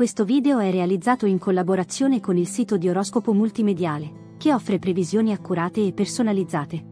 Questo video è realizzato in collaborazione con il sito di oroscopo multimediale, che offre previsioni accurate e personalizzate.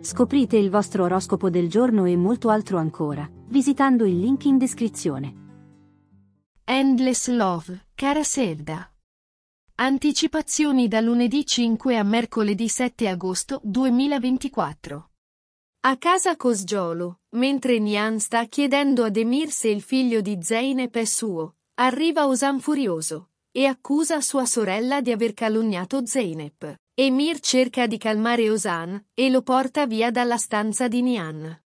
Scoprite il vostro oroscopo del giorno e molto altro ancora, visitando il link in descrizione. Endless Love, cara Selda. Anticipazioni da lunedì 5 a mercoledì 7 agosto 2024. A casa Cosgiolo, mentre Nian sta chiedendo ad Emir se il figlio di Zeynep è suo, arriva Osan furioso e accusa sua sorella di aver calunniato Zeynep. Emir cerca di calmare Osan e lo porta via dalla stanza di Nian.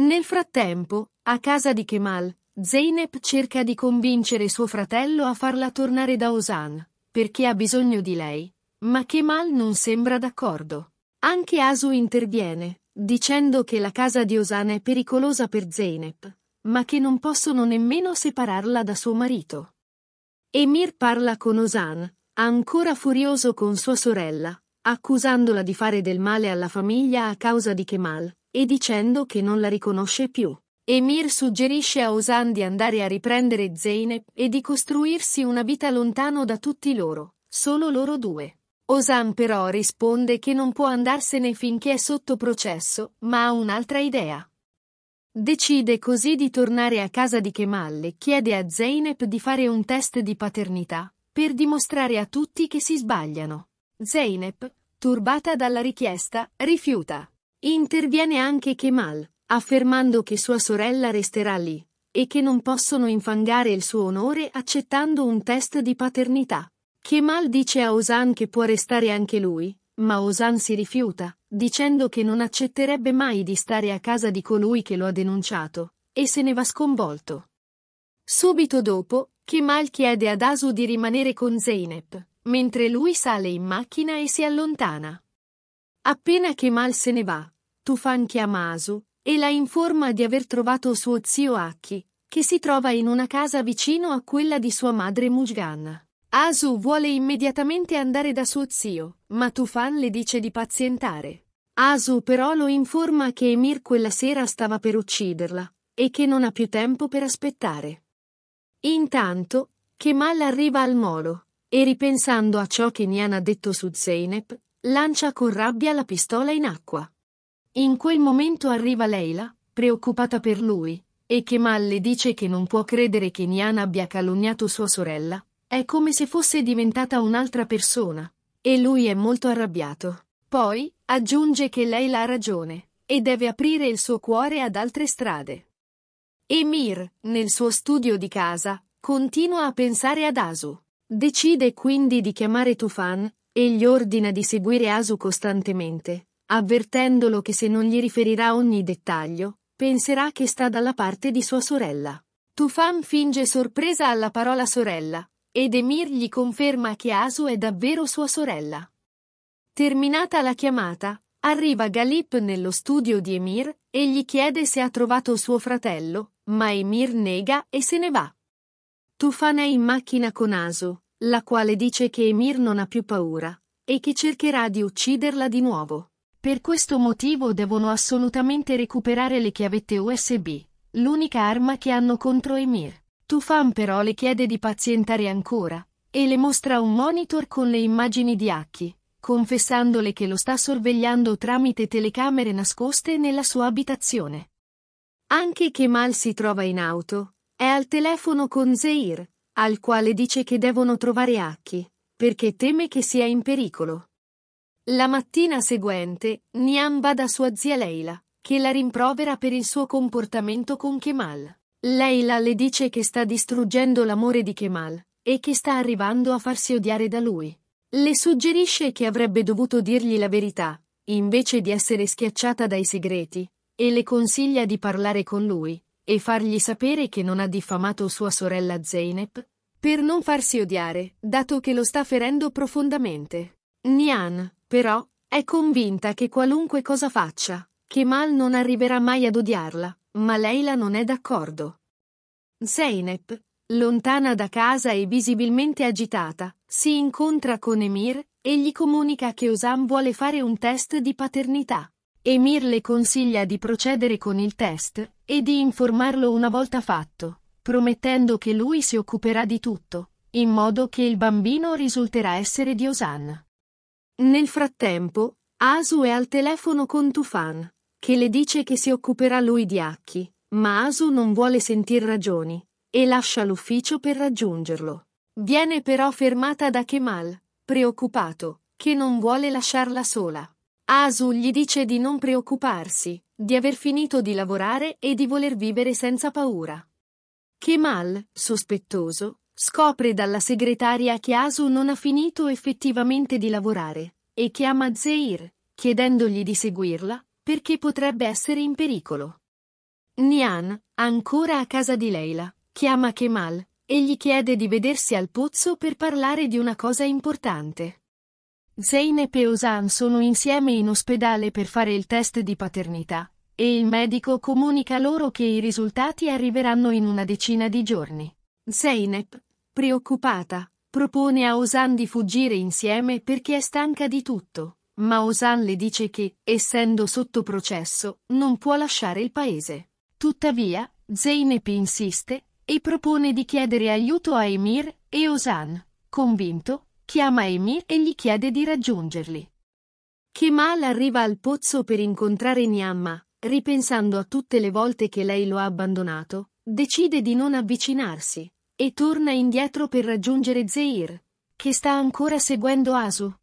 Nel frattempo, a casa di Kemal, Zeynep cerca di convincere suo fratello a farla tornare da Osan, perché ha bisogno di lei, ma Kemal non sembra d'accordo. Anche Asu interviene, dicendo che la casa di Osan è pericolosa per Zeynep, ma che non possono nemmeno separarla da suo marito. Emir parla con Osan, ancora furioso con sua sorella, accusandola di fare del male alla famiglia a causa di Kemal, e dicendo che non la riconosce più. Emir suggerisce a Osan di andare a riprendere Zeynep e di costruirsi una vita lontano da tutti loro, solo loro due. Osan però risponde che non può andarsene finché è sotto processo, ma ha un'altra idea. Decide così di tornare a casa di Kemal e chiede a Zeynep di fare un test di paternità, per dimostrare a tutti che si sbagliano. Zeynep, turbata dalla richiesta, rifiuta. Interviene anche Kemal, affermando che sua sorella resterà lì, e che non possono infangare il suo onore accettando un test di paternità. Kemal dice a Osan che può restare anche lui, ma Osan si rifiuta, dicendo che non accetterebbe mai di stare a casa di colui che lo ha denunciato, e se ne va sconvolto. Subito dopo, Kemal chiede ad Asu di rimanere con Zeynep, mentre lui sale in macchina e si allontana. Appena Kemal se ne va, Tufan chiama Asu e la informa di aver trovato suo zio Aki, che si trova in una casa vicino a quella di sua madre Mujgan. Asu vuole immediatamente andare da suo zio, ma Tufan le dice di pazientare. Asu però lo informa che Emir quella sera stava per ucciderla e che non ha più tempo per aspettare. Intanto, Kemal arriva al molo e ripensando a ciò che Nian ha detto su Zeynep, lancia con rabbia la pistola in acqua. In quel momento arriva Leila, preoccupata per lui, e Kemal le dice che non può credere che Nian abbia calunniato sua sorella è come se fosse diventata un'altra persona, e lui è molto arrabbiato. Poi, aggiunge che lei ha ragione, e deve aprire il suo cuore ad altre strade. Emir, nel suo studio di casa, continua a pensare ad Asu. Decide quindi di chiamare Tufan, e gli ordina di seguire Asu costantemente, avvertendolo che se non gli riferirà ogni dettaglio, penserà che sta dalla parte di sua sorella. Tufan finge sorpresa alla parola sorella, ed Emir gli conferma che Asu è davvero sua sorella. Terminata la chiamata, arriva Galip nello studio di Emir e gli chiede se ha trovato suo fratello, ma Emir nega e se ne va. Tufan è in macchina con Asu, la quale dice che Emir non ha più paura e che cercherà di ucciderla di nuovo. Per questo motivo devono assolutamente recuperare le chiavette USB, l'unica arma che hanno contro Emir. Tufan però le chiede di pazientare ancora, e le mostra un monitor con le immagini di Aki, confessandole che lo sta sorvegliando tramite telecamere nascoste nella sua abitazione. Anche Kemal si trova in auto, è al telefono con Zeir, al quale dice che devono trovare Aki, perché teme che sia in pericolo. La mattina seguente, Niam va da sua zia Leila, che la rimprovera per il suo comportamento con Kemal. Leila le dice che sta distruggendo l'amore di Kemal e che sta arrivando a farsi odiare da lui. Le suggerisce che avrebbe dovuto dirgli la verità, invece di essere schiacciata dai segreti, e le consiglia di parlare con lui e fargli sapere che non ha diffamato sua sorella Zeynep, per non farsi odiare, dato che lo sta ferendo profondamente. Nian, però, è convinta che qualunque cosa faccia, Kemal non arriverà mai ad odiarla, ma Leila non è d'accordo. Zeynep, lontana da casa e visibilmente agitata, si incontra con Emir e gli comunica che Osam vuole fare un test di paternità. Emir le consiglia di procedere con il test e di informarlo una volta fatto, promettendo che lui si occuperà di tutto, in modo che il bambino risulterà essere di Osan. Nel frattempo, Asu è al telefono con Tufan, che le dice che si occuperà lui di Aki, ma Asu non vuole sentir ragioni, e lascia l'ufficio per raggiungerlo. Viene però fermata da Kemal, preoccupato, che non vuole lasciarla sola. Asu gli dice di non preoccuparsi, di aver finito di lavorare e di voler vivere senza paura. Kemal, sospettoso, scopre dalla segretaria che Asu non ha finito effettivamente di lavorare e chiama Zeir, chiedendogli di seguirla perché potrebbe essere in pericolo. Nian, ancora a casa di Leila, chiama Kemal e gli chiede di vedersi al pozzo per parlare di una cosa importante. Zeynep e Osan sono insieme in ospedale per fare il test di paternità, e il medico comunica loro che i risultati arriveranno in una decina di giorni. Zeynep, preoccupata, propone a Osan di fuggire insieme perché è stanca di tutto, ma Osan le dice che, essendo sotto processo, non può lasciare il paese. Tuttavia, Zeynep insiste e propone di chiedere aiuto a Emir e Osan, convinto, chiama Emir e gli chiede di raggiungerli. Kemal arriva al pozzo per incontrare Niamma, ripensando a tutte le volte che lei lo ha abbandonato, decide di non avvicinarsi e torna indietro per raggiungere Zeir, che sta ancora seguendo Asu.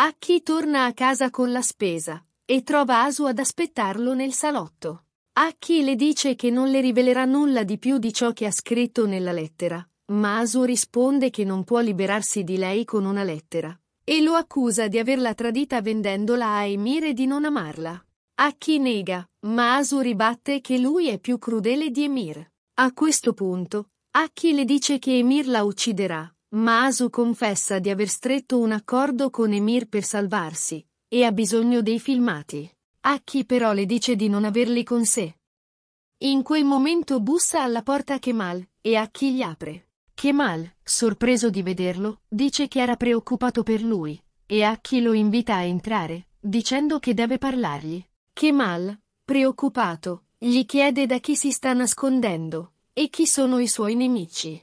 Aki torna a casa con la spesa e trova Asu ad aspettarlo nel salotto. Aki le dice che non le rivelerà nulla di più di ciò che ha scritto nella lettera, ma Asu risponde che non può liberarsi di lei con una lettera, e lo accusa di averla tradita vendendola a Emir e di non amarla. Aki nega, ma Asu ribatte che lui è più crudele di Emir. A questo punto, Aki le dice che Emir la ucciderà, ma Asu confessa di aver stretto un accordo con Emir per salvarsi, e ha bisogno dei filmati. Aki però le dice di non averli con sé. In quel momento bussa alla porta Kemal, e Aki gli apre. Kemal, sorpreso di vederlo, dice che era preoccupato per lui, e Aki lo invita a entrare, dicendo che deve parlargli. Kemal, preoccupato, gli chiede da chi si sta nascondendo, e chi sono i suoi nemici.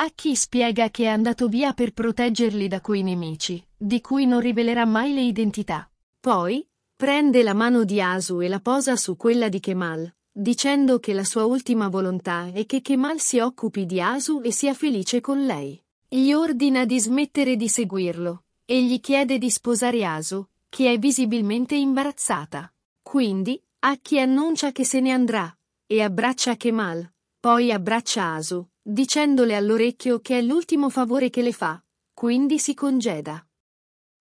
Aki spiega che è andato via per proteggerli da quei nemici, di cui non rivelerà mai le identità. Poi, prende la mano di Asu e la posa su quella di Kemal, dicendo che la sua ultima volontà è che Kemal si occupi di Asu e sia felice con lei. Gli ordina di smettere di seguirlo e gli chiede di sposare Asu, che è visibilmente imbarazzata. Quindi, Aki annuncia che se ne andrà e abbraccia Kemal, poi abbraccia Asu, dicendole all'orecchio che è l'ultimo favore che le fa, quindi si congeda.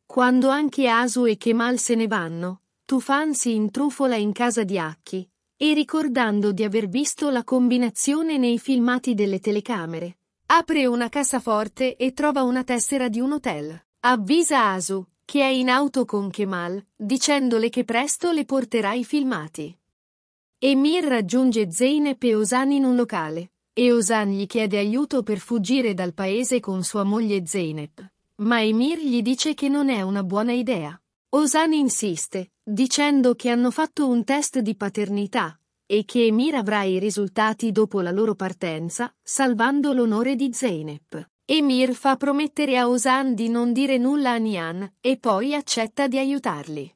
Quando anche Asu e Kemal se ne vanno, Tufan si intrufola in casa di Aki e ricordando di aver visto la combinazione nei filmati delle telecamere. Apre una cassaforte e trova una tessera di un hotel. Avvisa Asu, che è in auto con Kemal, dicendole che presto le porterà i filmati. Emir raggiunge Zeynep e Osan in un locale, e Osan gli chiede aiuto per fuggire dal paese con sua moglie Zeynep. Ma Emir gli dice che non è una buona idea. Osan insiste, dicendo che hanno fatto un test di paternità e che Emir avrà i risultati dopo la loro partenza, salvando l'onore di Zeynep. Emir fa promettere a Osan di non dire nulla a Nian e poi accetta di aiutarli.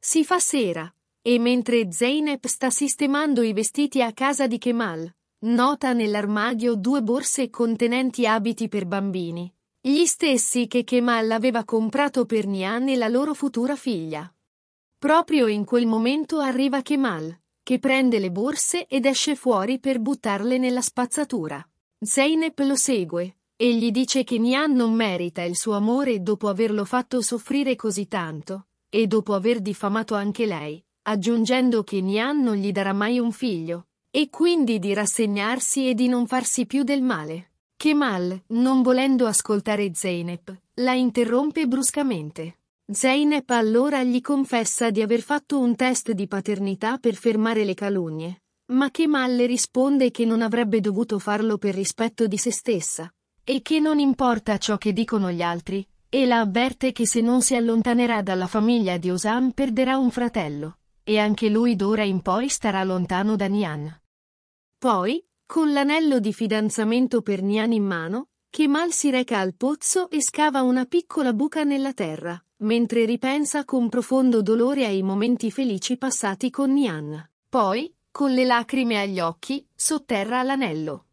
Si fa sera, e mentre Zeynep sta sistemando i vestiti a casa di Kemal, nota nell'armadio due borse contenenti abiti per bambini, gli stessi che Kemal aveva comprato per Nian e la loro futura figlia. Proprio in quel momento arriva Kemal, che prende le borse ed esce fuori per buttarle nella spazzatura. Zeynep lo segue, e gli dice che Nian non merita il suo amore dopo averlo fatto soffrire così tanto, e dopo aver diffamato anche lei, aggiungendo che Nian non gli darà mai un figlio, e quindi di rassegnarsi e di non farsi più del male. Kemal, non volendo ascoltare Zeynep, la interrompe bruscamente. Zeynep allora gli confessa di aver fatto un test di paternità per fermare le calunnie, ma Kemal le risponde che non avrebbe dovuto farlo per rispetto di se stessa, e che non importa ciò che dicono gli altri, e la avverte che se non si allontanerà dalla famiglia di Osam perderà un fratello, e anche lui d'ora in poi starà lontano da Nian. Poi, Con l'anello di fidanzamento per Nian in mano, Kemal si reca al pozzo e scava una piccola buca nella terra, mentre ripensa con profondo dolore ai momenti felici passati con Nian. Poi, con le lacrime agli occhi, sotterra l'anello.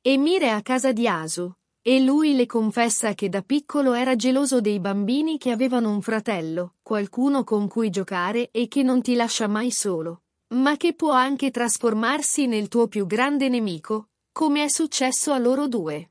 Emir è a casa di Asu, e lui le confessa che da piccolo era geloso dei bambini che avevano un fratello, qualcuno con cui giocare e che non ti lascia mai solo, ma che può anche trasformarsi nel tuo più grande nemico, come è successo a loro due.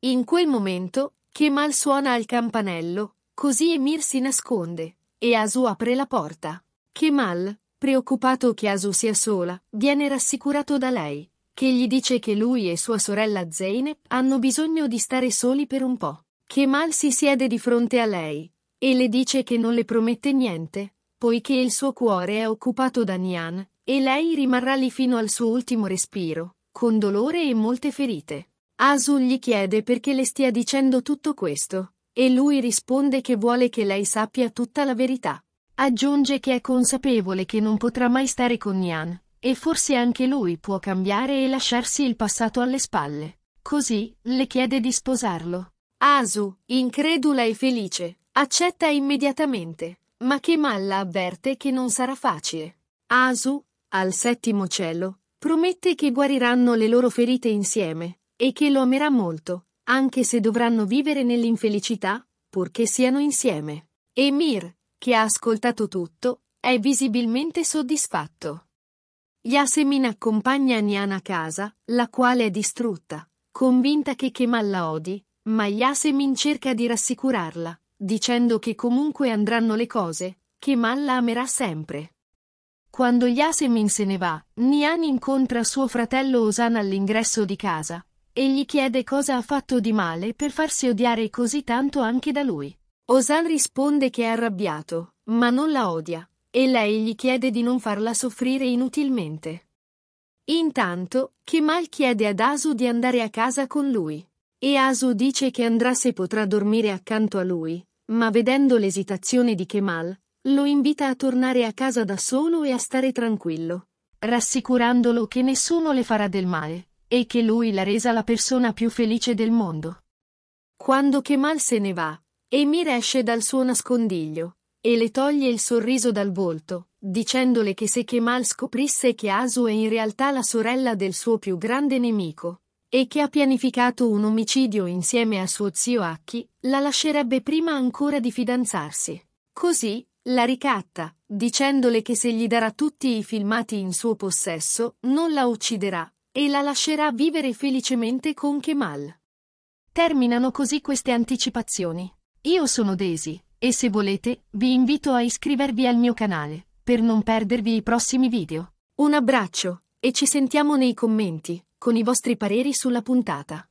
In quel momento, Kemal suona al campanello, così Emir si nasconde, e Asu apre la porta. Kemal, preoccupato che Asu sia sola, viene rassicurato da lei, che gli dice che lui e sua sorella Zeynep hanno bisogno di stare soli per un po'. Kemal si siede di fronte a lei e le dice che non le promette niente, poiché il suo cuore è occupato da Nian e lei rimarrà lì fino al suo ultimo respiro, con dolore e molte ferite. Asu gli chiede perché le stia dicendo tutto questo, e lui risponde che vuole che lei sappia tutta la verità. Aggiunge che è consapevole che non potrà mai stare con Nian, e forse anche lui può cambiare e lasciarsi il passato alle spalle. Così, le chiede di sposarlo. Asu, incredula e felice, accetta immediatamente, ma Kemal la avverte che non sarà facile. Asu, al settimo cielo, promette che guariranno le loro ferite insieme, e che lo amerà molto, anche se dovranno vivere nell'infelicità, purché siano insieme. Emir, che ha ascoltato tutto, è visibilmente soddisfatto. Yasemin accompagna Nian a casa, la quale è distrutta, convinta che Kemal la odi, ma Yasemin cerca di rassicurarla, dicendo che comunque andranno le cose, Kemal la amerà sempre. Quando Yasemin se ne va, Nian incontra suo fratello Osan all'ingresso di casa, e gli chiede cosa ha fatto di male per farsi odiare così tanto anche da lui. Osan risponde che è arrabbiato, ma non la odia, e lei gli chiede di non farla soffrire inutilmente. Intanto, Kemal chiede ad Asu di andare a casa con lui. E Asu dice che andrà se potrà dormire accanto a lui, ma vedendo l'esitazione di Kemal, lo invita a tornare a casa da solo e a stare tranquillo, rassicurandolo che nessuno le farà del male, e che lui l'ha resa la persona più felice del mondo. Quando Kemal se ne va, Emir esce dal suo nascondiglio, e le toglie il sorriso dal volto, dicendole che se Kemal scoprisse che Asu è in realtà la sorella del suo più grande nemico, e che ha pianificato un omicidio insieme a suo zio Aki, la lascerebbe prima ancora di fidanzarsi. Così, la ricatta, dicendole che se gli darà tutti i filmati in suo possesso, non la ucciderà, e la lascerà vivere felicemente con Kemal. Terminano così queste anticipazioni. Io sono Daisy, e se volete, vi invito a iscrivervi al mio canale, per non perdervi i prossimi video. Un abbraccio, e ci sentiamo nei commenti, con i vostri pareri sulla puntata.